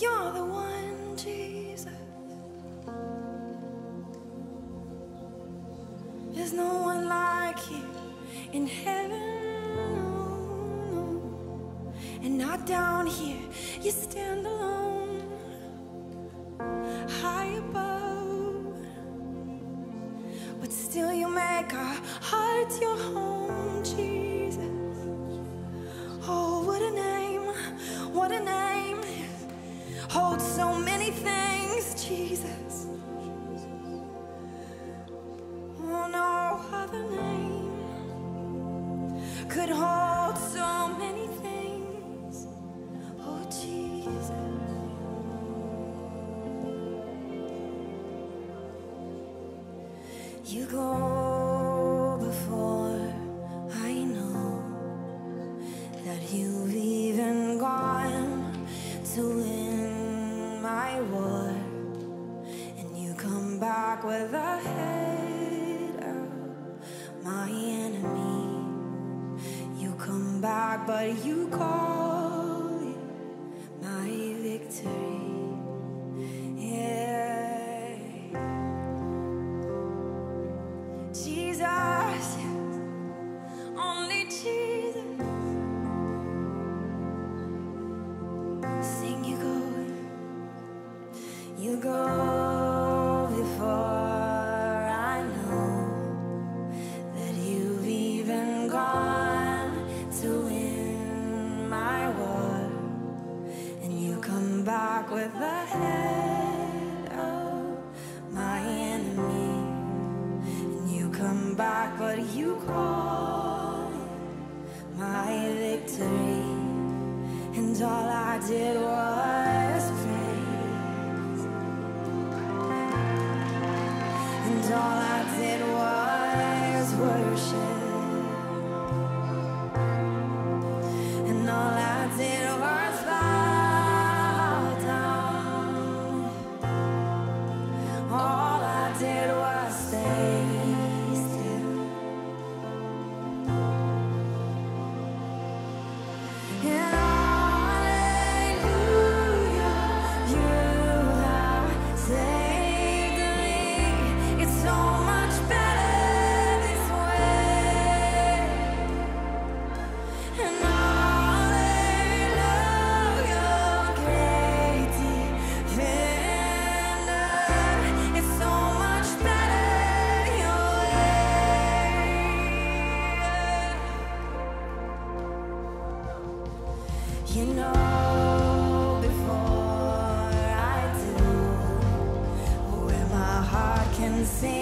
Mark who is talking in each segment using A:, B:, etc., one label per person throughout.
A: You're the one, Jesus. There's no one like you in heaven, and not down here. You stand alone, high above, but still you make our hearts your home, Jesus. Oh, what a name! What a name! Holds so many things, Jesus. Oh, no other name could hold so many things. Oh, Jesus. You go come with the head of my enemy. You come back, but you call back with the head of my enemy. And you come back, but you call my victory. And all I did was heart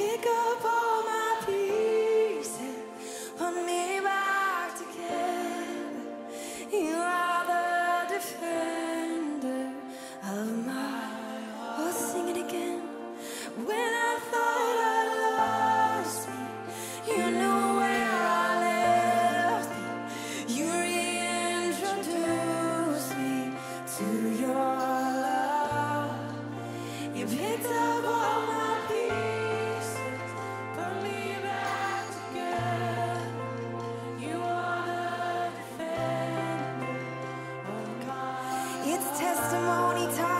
A: pick up testimony time.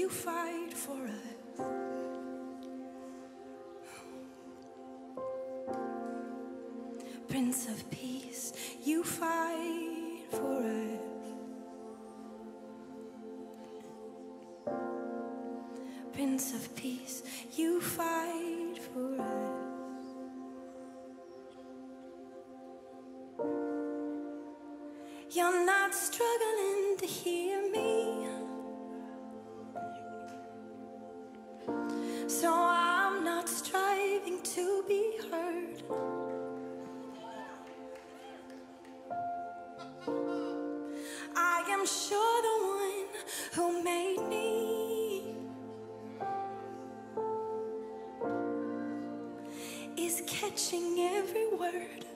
A: You fight for us. Prince of Peace, you fight for us. Prince of Peace, you fight for us. You're not struggling word.